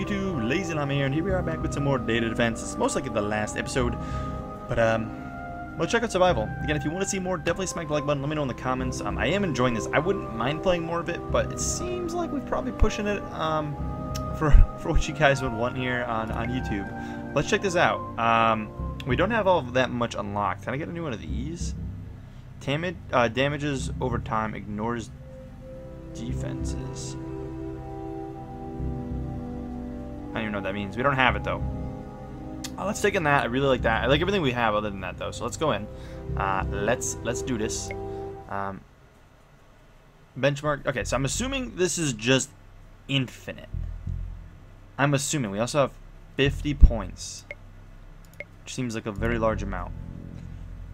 YouTube? LazeeLlama here, and here we are back with some more data defense. It's most likely the last episode, but um, let's check out survival. Again, if you want to see more, definitely smack the like button. Let me know in the comments. Um, I am enjoying this. I wouldn't mind playing more of it, but it seems like we're probably pushing it um for for what you guys would want here on on YouTube. Let's check this out. Um, we don't have all that much unlocked. Can I get a new one of these? Damage, uh, damages over time, ignores defenses. I don't even know what that means. We don't have it though. Uh, let's take in that. I really like that. I like everything we have other than that though. So let's go in. Uh, let's let's do this. Um, benchmark. Okay, so I'm assuming this is just infinite. I'm assuming we also have 50 points, which seems like a very large amount.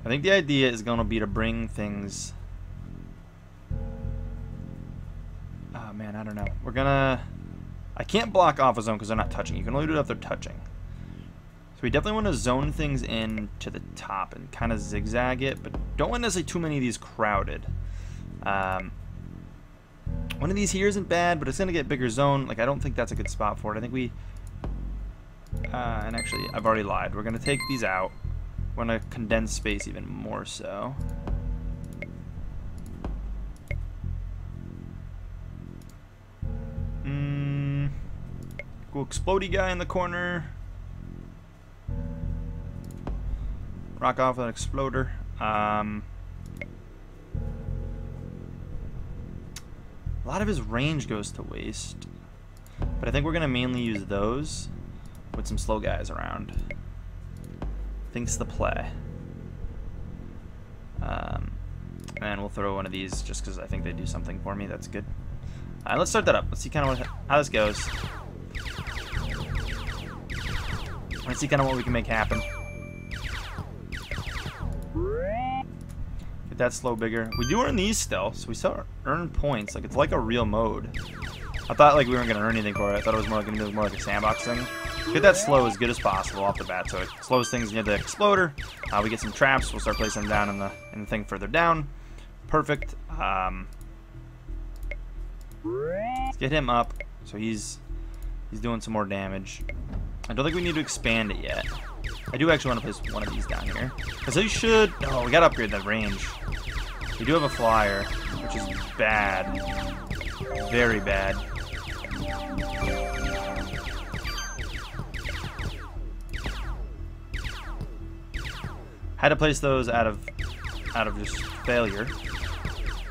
I think the idea is going to be to bring things... Oh, man, I don't know. We're going to... I can't block off a zone because they're not touching. You can only do it if they're touching. So we definitely want to zone things in to the top and kind of zigzag it, but don't want necessarily too many of these crowded. Um, one of these here isn't bad, but it's going to get bigger zone. Like, I don't think that's a good spot for it. I think we... Uh, and actually, I've already lied. We're going to take these out. We're going to condense space even more so. Cool explodey guy in the corner. Rock off that exploder. Um, a lot of his range goes to waste. But I think we're going to mainly use those with some slow guys around thinks the play. Um, and we'll throw one of these just because I think they do something for me. That's good. Let's start that up. Let's see kind of how this goes. Let's see kind of what we can make happen. Get that slow bigger. We do earn these still, so we still earn points. Like, it's like a real mode. I thought like we weren't going to earn anything for it. I thought it was more be more like a sandbox thing. Get that slow as good as possible off the bat, so it slows things near the exploder. Uh, we get some traps. We'll start placing them down in the in the thing further down. Perfect. Um, let's get him up, so he's he's doing some more damage. I don't think we need to expand it yet. I do actually want to place one of these down here. Because they should... Oh, we got to upgrade that range. We do have a flyer, which is bad. Very bad. Had to place those out of out of just failure.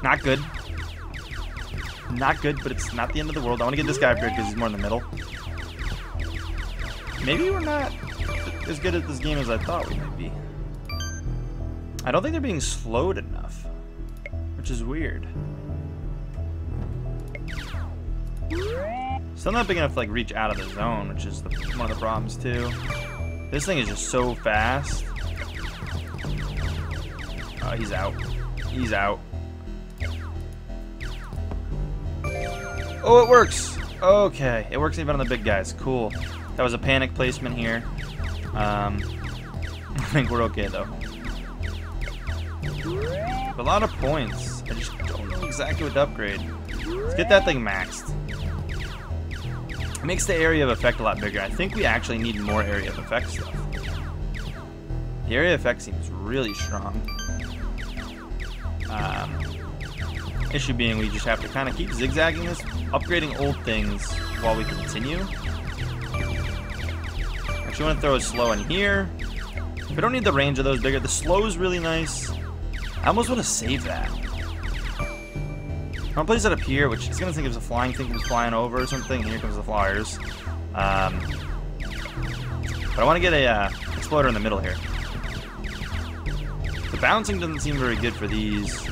Not good. Not good, but it's not the end of the world. I want to get this guy upgraded because he's more in the middle. Maybe we're not as good at this game as I thought we might be. I don't think they're being slowed enough, which is weird. Still not big enough to like reach out of the zone, which is the, one of the problems too. This thing is just so fast. Oh, he's out. He's out. Oh, it works. Okay, it works even on the big guys. Cool. That was a panic placement here. Um, I think we're okay though. A lot of points. I just don't know exactly what to upgrade. Let's get that thing maxed. It makes the area of effect a lot bigger. I think we actually need more area of effect stuff. The area of effect seems really strong. Um, issue being we just have to kind of keep zigzagging this, upgrading old things while we continue. Actually, want to throw a slow in here. We don't need the range of those bigger. The slow is really nice. I almost want to save that. I'm gonna place it up here, which is gonna think it's a flying thing comes flying over or something. Here comes the flyers. Um, but I want to get a uh, exploder in the middle here. The bouncing doesn't seem very good for these.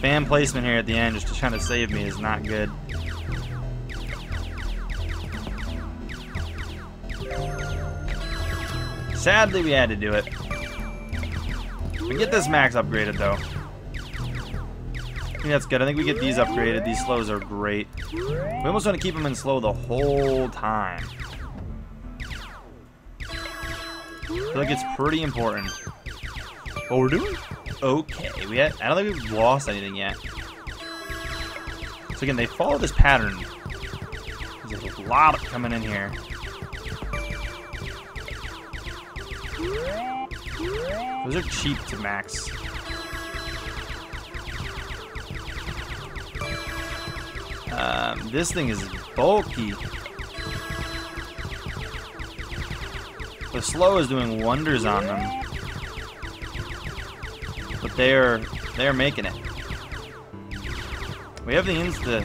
Spam placement here at the end just to try to save me is not good. Sadly, we had to do it. We get this max upgraded, though. I think that's good. I think we get these upgraded. These slows are great. We almost want to keep them in slow the whole time. I feel like it's pretty important. What we're doing? Okay, we had, I don't think we've lost anything yet. So again, they follow this pattern. There's a lot coming in here. Those are cheap to max. Um, this thing is bulky. The slow is doing wonders on them. But they are they are making it. We have the insta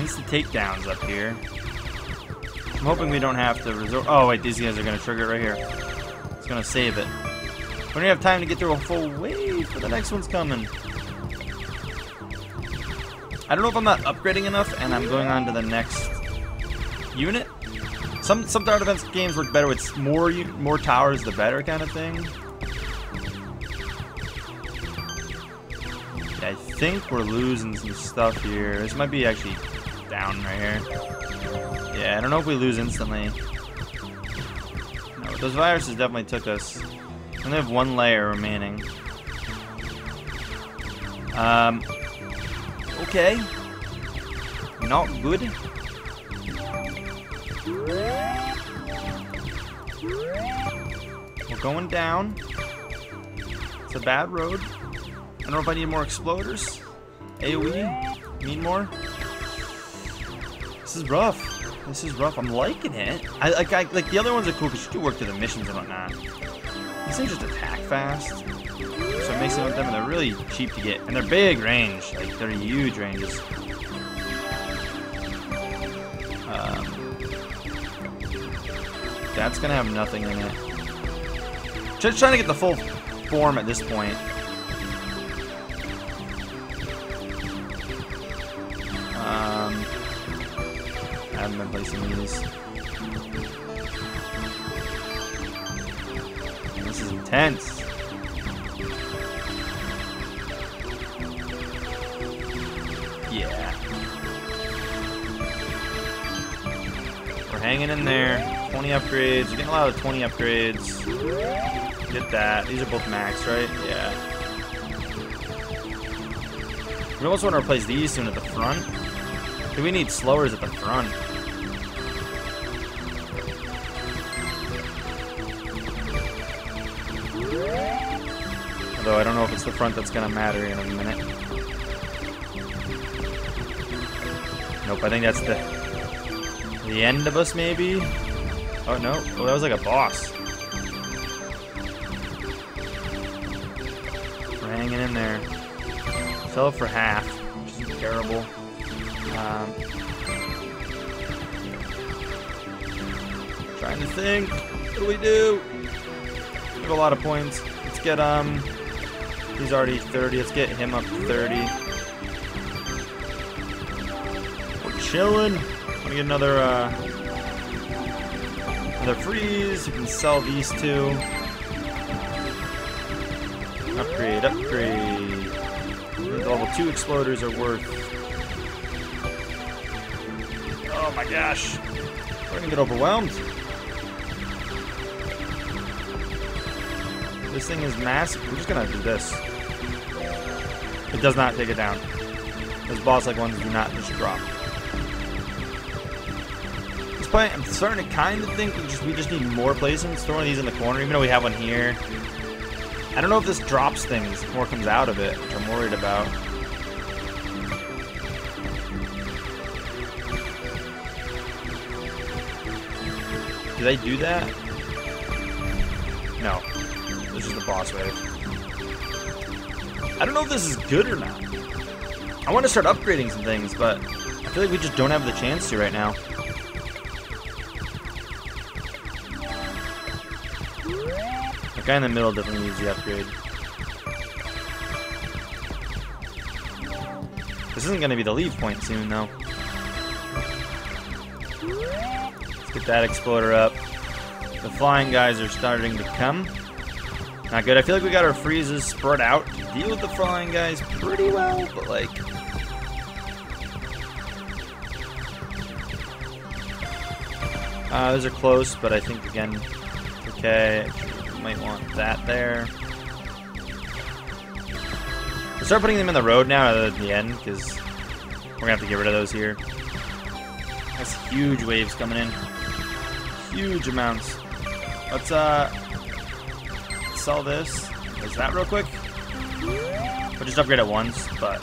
insta takedowns up here. I'm hoping we don't have to resort. Oh wait, these guys are gonna trigger it right here. It's gonna save it. We don't have time to get through a full wave, but the next one's coming. I don't know if I'm not upgrading enough, and I'm going on to the next unit. Some some tower defense games work better with more more towers, the better kind of thing. Think we're losing some stuff here. This might be actually down right here. Yeah, I don't know if we lose instantly. No, those viruses definitely took us. We only have one layer remaining. Um, okay. Not good. We're going down. It's a bad road. I don't know if I need more exploders. AoE? Need more? This is rough. This is rough. I'm liking it. I like I, like the other ones are cool because you do work through the missions and whatnot. These things just attack fast. So it makes it with them and they're really cheap to get. And they're big range. Like they're huge ranges. Um, that's gonna have nothing in it. Just trying to get the full form at this point. I haven't been placing these. This is intense. Yeah. We're hanging in there. 20 upgrades. You're getting a lot of 20 upgrades. Get that. These are both max, right? Yeah. We almost want to replace these soon at the front. Do we need slowers at the front? Although I don't know if it's the front that's going to matter in a minute. Nope, I think that's the the end of us, maybe? Oh, no. Oh, that was like a boss. We're hanging in there. Fell for half, which is terrible. Um, trying to think. What do we do? We have a lot of points. Let's get, um... He's already 30. Let's get him up to 30. We're chilling. Let me get another, uh... Another freeze. You can sell these two. Upgrade, upgrade. The level 2 exploders are worth... Oh my gosh. We're gonna get overwhelmed. This thing is massive. We're just gonna do this. It does not take it down. Those boss-like ones do not just drop. I'm starting to kind of think we just, we just need more placements. Throw one these in the corner, even though we have one here. I don't know if this drops things, more comes out of it, which I'm worried about. Did I do that? No. This is the boss wave. I don't know if this is good or not. I want to start upgrading some things, but I feel like we just don't have the chance to right now. The guy in the middle definitely needs the upgrade. This isn't going to be the leave point soon, though. Let's get that exploder up. The flying guys are starting to come. Not good. I feel like we got our freezes spread out to deal with the flying guys pretty well, but like... Uh, those are close, but I think, again, okay. Might want that there. We'll start putting them in the road now rather than the end, because We're gonna have to get rid of those here. That's huge waves coming in. Huge amounts. Let's uh sell this. Is that real quick? We'll just upgrade it once, but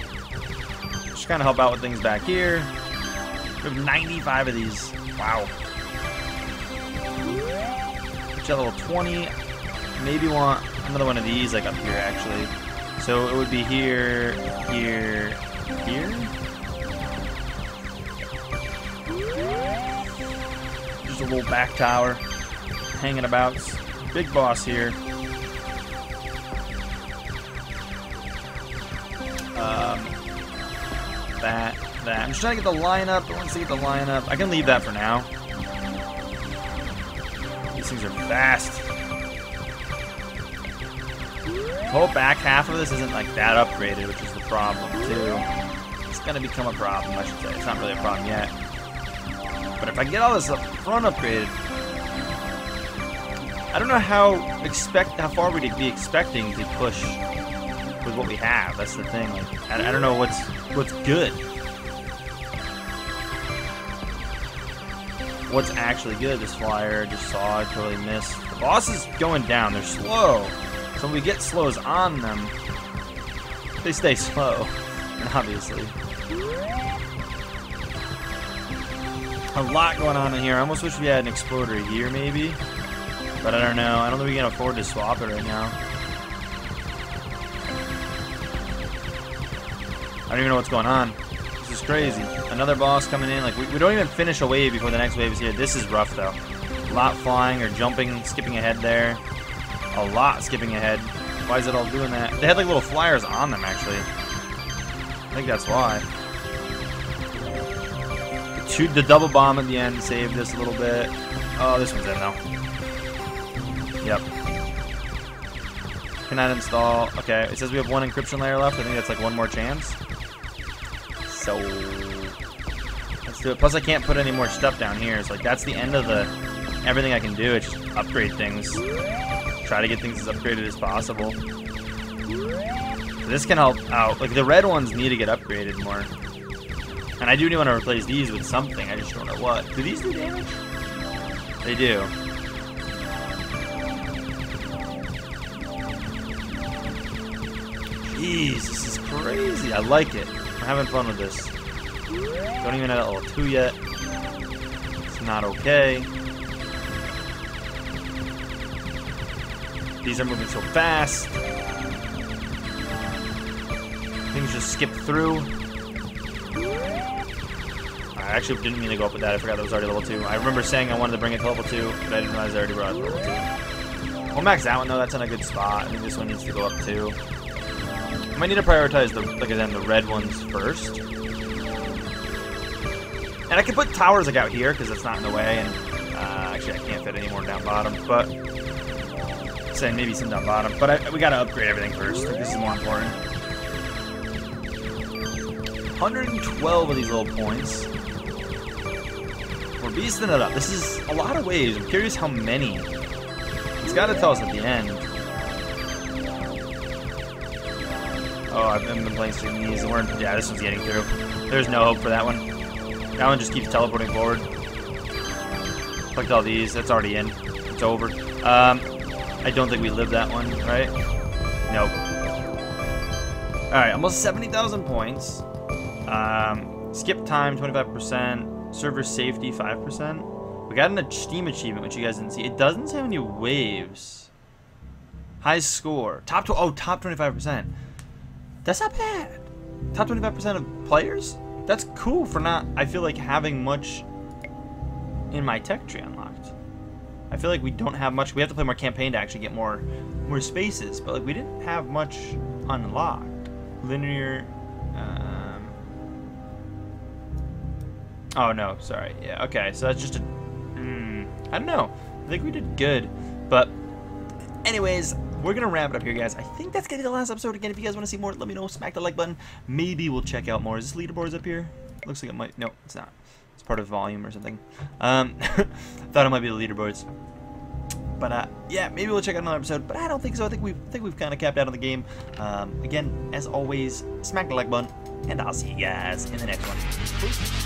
just kind of help out with things back here. We have 95 of these. Wow. You level 20. Maybe want another one of these, like up here, actually. So it would be here, here, here. Just a little back tower hanging about. Big boss here. That, that. I'm just trying to get the lineup. I want to get the lineup. I can leave that for now. These things are fast. The whole back half of this isn't like that upgraded, which is the problem too. It's gonna become a problem, I should say. It's not really a problem yet. But if I get all this up front upgraded, I don't know how expect how far we'd be expecting to push with what we have. That's the thing. Like, I, I don't know what's what's good. What's actually good? This flyer just saw. I totally missed. The boss is going down. They're slow. So when we get slows on them, they stay slow. Obviously. A lot going on in here. I almost wish we had an exploder here, maybe. But I don't know. I don't think we can afford to swap it right now. I don't even know what's going on. This is crazy. Another boss coming in. Like, we, we don't even finish a wave before the next wave is here. This is rough, though. A lot flying or jumping, skipping ahead there. A lot skipping ahead. Why is it all doing that? They had, like, little flyers on them, actually. I think that's why. Shoot the double bomb at the end saved us a little bit. Oh, this one's in, though. Yep. Cannot install. Okay, it says we have one encryption layer left. I think that's like one more chance. So let's do it. Plus, I can't put any more stuff down here. So like that's the end of the everything I can do. It's just upgrade things. Try to get things as upgraded as possible. This can help out. Like the red ones need to get upgraded more. And I do want to replace these with something. I just don't know what. Do these do damage? They do. Jeez, this is crazy. I like it. Having fun with this. Don't even have level 2 yet. It's not okay. These are moving so fast. Things just skip through. I actually didn't mean to go up with that. I forgot that was already level 2. I remember saying I wanted to bring it to level 2, but I didn't realize I already brought it to level 2. We'll max that one though. That's in a good spot. I think this one needs to go up too. I might need to prioritize the, like said, the red ones first. And I can put towers like out here because it's not in the way. And uh, actually, I can't fit any more down bottom. But saying maybe some down bottom. But I, we gotta upgrade everything first. Like, this is more important. 112 of these little points. We're beasting it up. This is a lot of waves. I'm curious how many. It's got to tell us at the end. Oh, I've been playing these, and we're yeah, this one's getting through. There's no hope for that one. That one just keeps teleporting forward. Clicked all these. That's already in. It's over. Um, I don't think we live that one, right? Nope. All right, almost 70,000 points. Um, skip time 25%. Server safety 5%. We got an Steam achievement, which you guys didn't see. It doesn't say how many waves. High score. Top, oh, top 25%. That's not bad. Top 25% of players? That's cool for not, I feel like, having much in my tech tree unlocked. I feel like we don't have much. We have to play more campaign to actually get more more spaces, but like we didn't have much unlocked. Linear. Um, oh no, sorry. Yeah, okay. So that's just a. Mm, I don't know. I think we did good, but anyways, we're gonna wrap it up here, guys. I think that's gonna be the last episode. Again, if you guys want to see more, let me know. Smack the like button. Maybe we'll check out more. Is this leaderboards up here? Looks like it might. No, it's not. It's part of volume or something. Um, thought it might be the leaderboards. But uh, yeah, maybe we'll check out another episode. But I don't think so. I think we've I think we've kind of capped out on the game. Um, again, as always, smack the like button. and I'll see you guys in the next one.